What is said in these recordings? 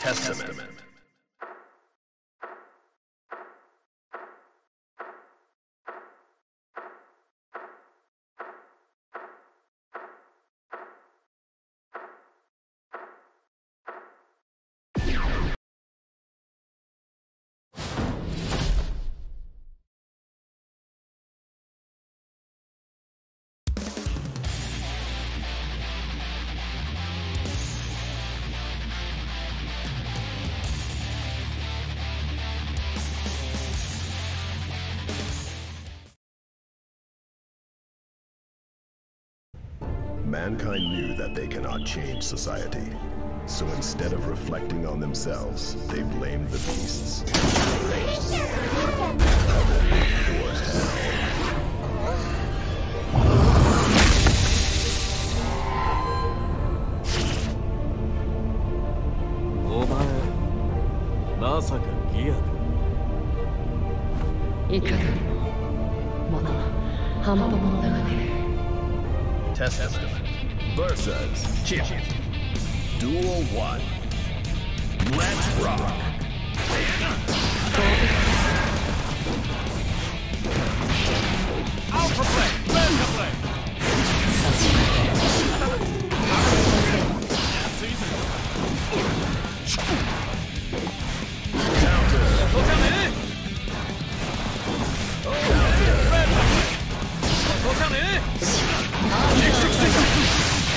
Testament. Mankind knew that they cannot change society. So instead of reflecting on themselves, they blamed the beasts versus Chip. Duel 1. Let's rock. Out play. Learn to play. Counter. Counter. Counter. Counter. Counter.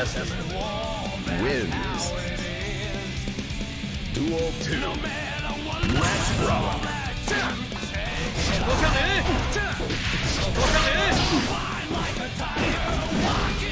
Yes, yes. Wins. Duel 2. Let's rock. Look at it! Look at!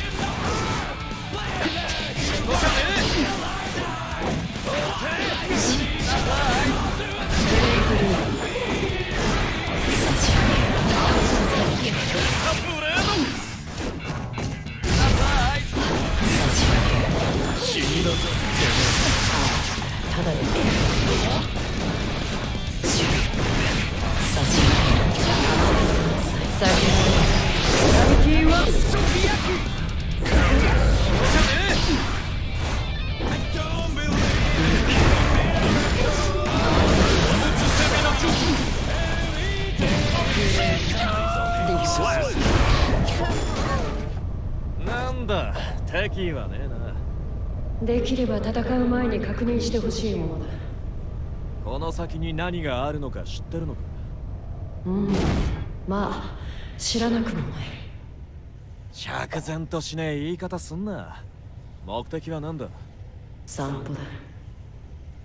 だろう先キだ敵はねえなできれば戦う前に確認してほしいものだ。この先に何があるのか知ってるのか？うん。まあ知らなくもない。釈然としねえ言い方すんな。目的は何だ？散歩だ。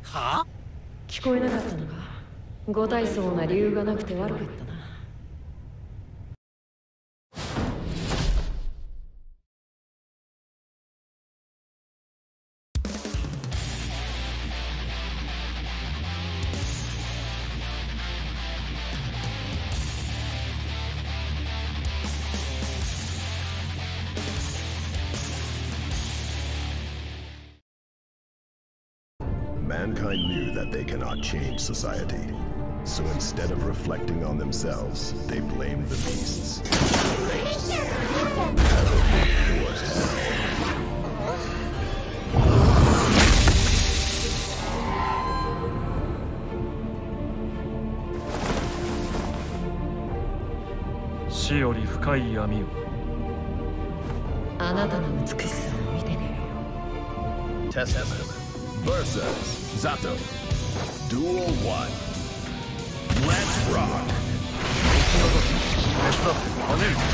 は？聞こえなかったのか？ご体操な理由がなくて悪かったな Mankind knew that they cannot change society. So instead of reflecting on themselves, they blamed the beasts. Heaven or hell. 死より深い闇をあなたの美しさを見てね Testament versus Zato. Duel 1. Let's rock. 跳ね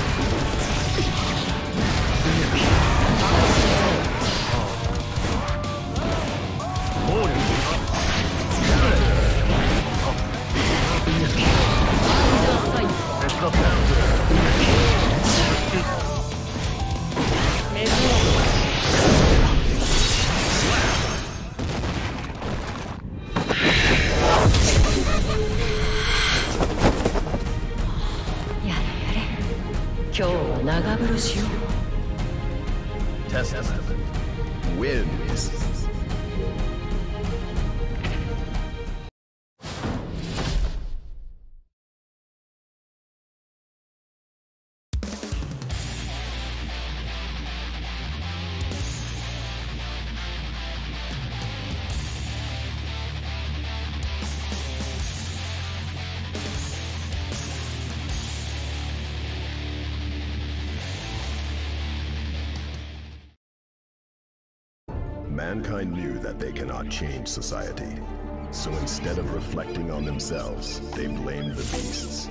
Testament wins. Mankind knew that they cannot change society. So instead of reflecting on themselves, they blamed the beasts.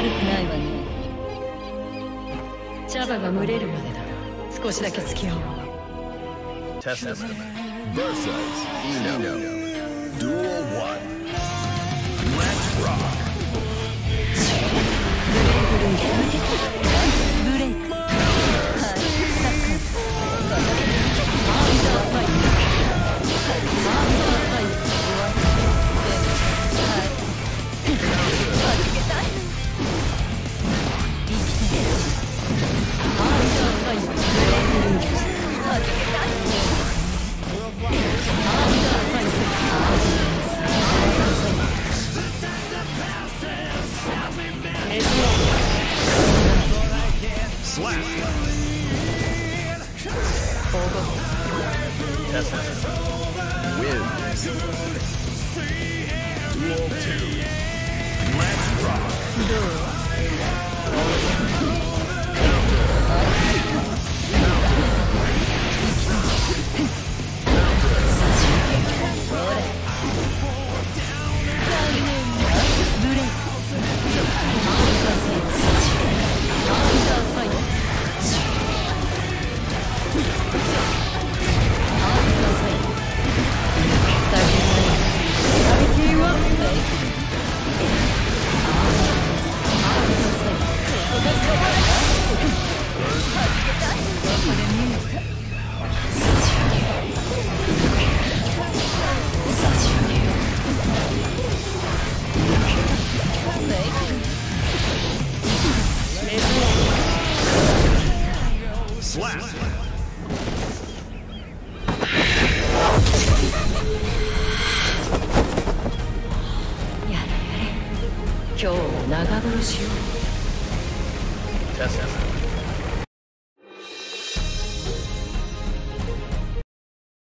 悪くないが群れるまでだ。少しだけ隙を Let's ッ rock. や